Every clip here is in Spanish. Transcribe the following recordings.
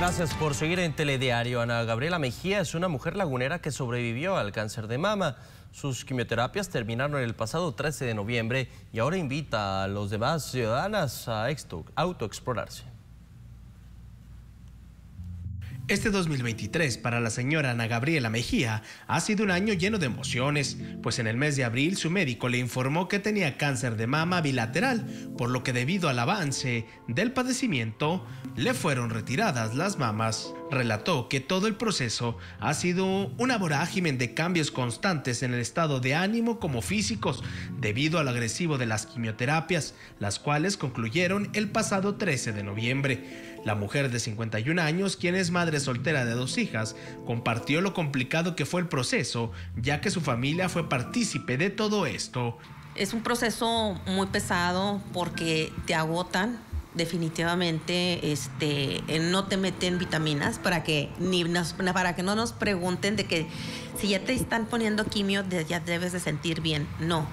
Gracias por seguir en Telediario. Ana Gabriela Mejía es una mujer lagunera que sobrevivió al cáncer de mama. Sus quimioterapias terminaron el pasado 13 de noviembre y ahora invita a los demás ciudadanas a autoexplorarse. Este 2023 para la señora Ana Gabriela Mejía ha sido un año lleno de emociones, pues en el mes de abril su médico le informó que tenía cáncer de mama bilateral, por lo que debido al avance del padecimiento le fueron retiradas las mamas. Relató que todo el proceso ha sido una vorágine de cambios constantes en el estado de ánimo como físicos, debido al agresivo de las quimioterapias, las cuales concluyeron el pasado 13 de noviembre. La mujer de 51 años, quien es madre soltera de dos hijas, compartió lo complicado que fue el proceso, ya que su familia fue partícipe de todo esto. Es un proceso muy pesado porque te agotan, definitivamente este no te meten vitaminas para que ni para que no nos pregunten de que si ya te están poniendo quimio ya debes de sentir bien. No.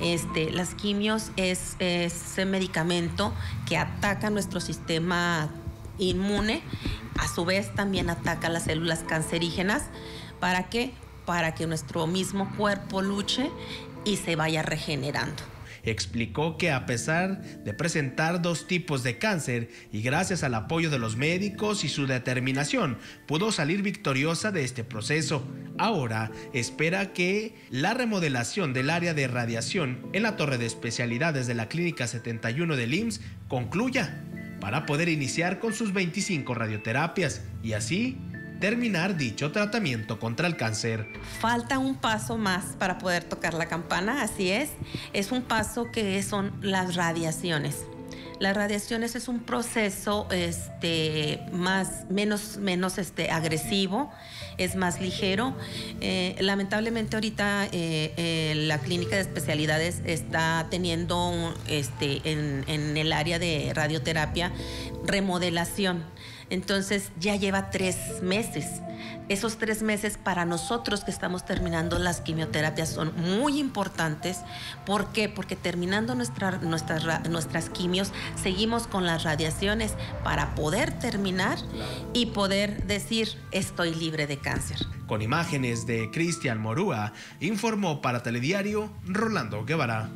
Este las quimios es ese medicamento que ataca nuestro sistema inmune a su vez también ataca las células cancerígenas. Para qué para que nuestro mismo cuerpo luche y se vaya regenerando explicó que a pesar de presentar dos tipos de cáncer y gracias al apoyo de los médicos y su determinación, pudo salir victoriosa de este proceso. Ahora espera que la remodelación del área de radiación en la torre de especialidades de la Clínica 71 del IMSS concluya para poder iniciar con sus 25 radioterapias y así terminar dicho tratamiento contra el cáncer. Falta un paso más para poder tocar la campana, así es. Es un paso que son las radiaciones. Las radiaciones es un proceso este, más, menos, menos este, agresivo, es más ligero. Eh, lamentablemente ahorita eh, eh, la clínica de especialidades está teniendo este, en, en el área de radioterapia remodelación entonces ya lleva tres meses. Esos tres meses para nosotros que estamos terminando las quimioterapias son muy importantes. ¿Por qué? Porque terminando nuestras, nuestras quimios, seguimos con las radiaciones para poder terminar y poder decir estoy libre de cáncer. Con imágenes de Cristian Morúa, informó para Telediario Rolando Guevara.